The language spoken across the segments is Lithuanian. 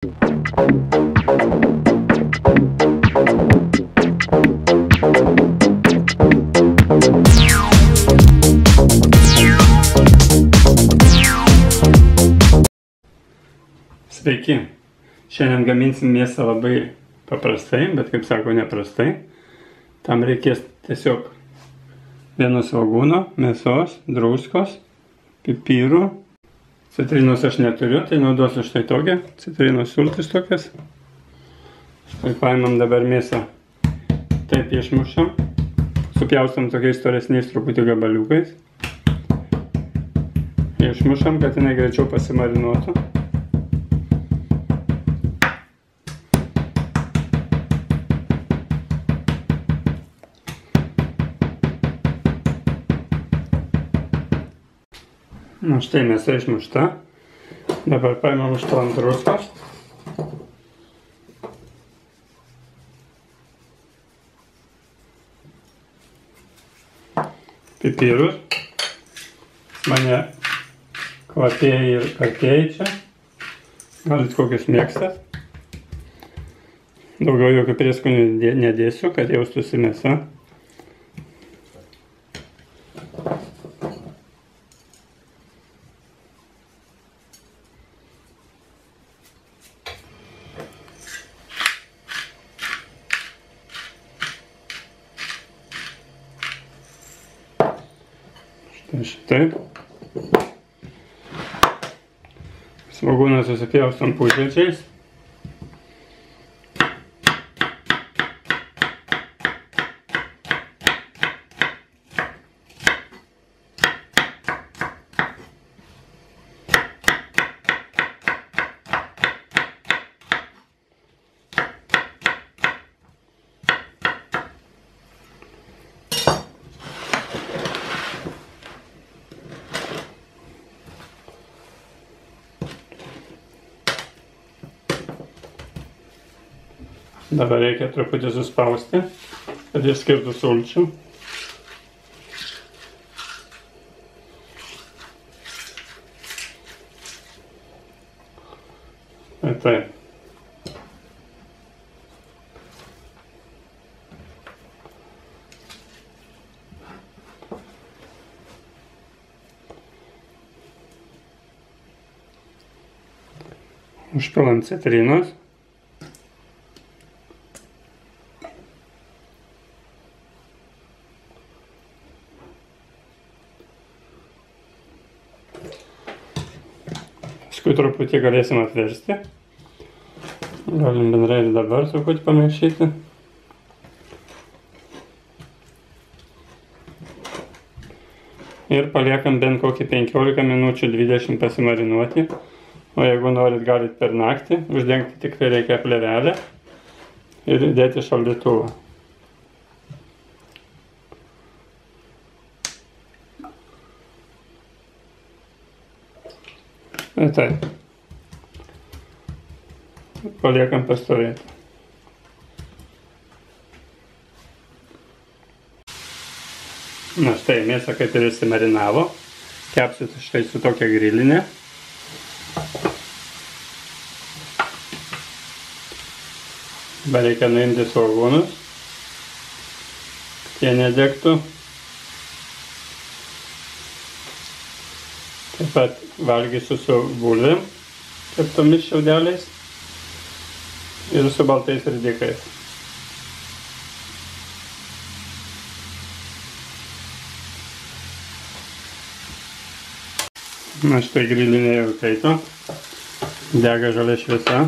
Sveiki. Šiandien gaminsim mėsą labai paprastai, bet kaip sako neprastai. Tam reikės tiesiog vieno svagūno, mėsos, druskos, pipirų. Citrinos aš neturiu, tai naudosiu štai tokią. Citrinos sultis tokias. Štai paimam dabar mėsą. Taip išmušam. Supjaustam tokiais storesniais truputį gabaliukais. Išmušam, kad jinai greičiau pasimarinuotų. Na štai mėsa išmušta. Dabar paimam iš to ant druskos. Pipirus. Mane kvapėjai ir kartėjai čia. Galit kokius mėgstat. Daugiau jokių prieskonių nedėsiu, kad jaustųsi mėsa. Šitaip. Svagūną susipjaustam pusryčiais. Dabar reikia truputį suspausti, kad jis skirtų sulčių. Tai taip. Užpilam citrinos. Paskui truputį galėsim atversti. Galim bendrai ir dabar truputį pamaišyti. Ir paliekam bent kokį 15 minučių 20 pasimarinuoti. O jeigu norit, galit per naktį. Uždengti tik tai reikia plevelę ir dėti šaldytuvą. Ir taip. Paliekam pastovėti. Na štai, mėsą kaip ir įsimarinavo. Kepsit štai su tokia grilinė. Dabar reikia nuimti svogūnus, jie nedegtų. Pat valgysiu su bulvėm, keptomis šiaudeliais ir su baltais ridikais. Na štai grilinė jau kaito, dega žalia šviesa.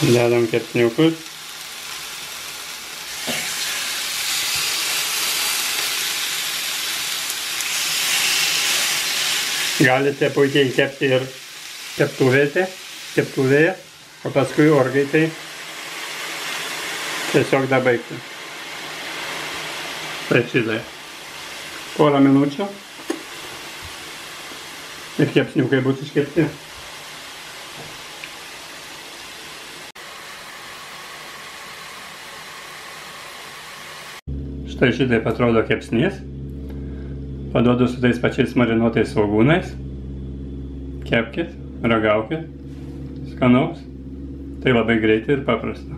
Dedam kepsniukus. Galite puikiai kepti ir keptuvėse, keptuvėje, o paskui orgaitai tiesiog dabaigti. Šitai. Porą minučių ir kepsniukai bus iškepti. Štai šitaip atrodo kepsnys. Paduodu su tais pačiais marinuotais svogūnais. Kepkit, ragaukit, skanaus. Tai labai greitai ir paprasta.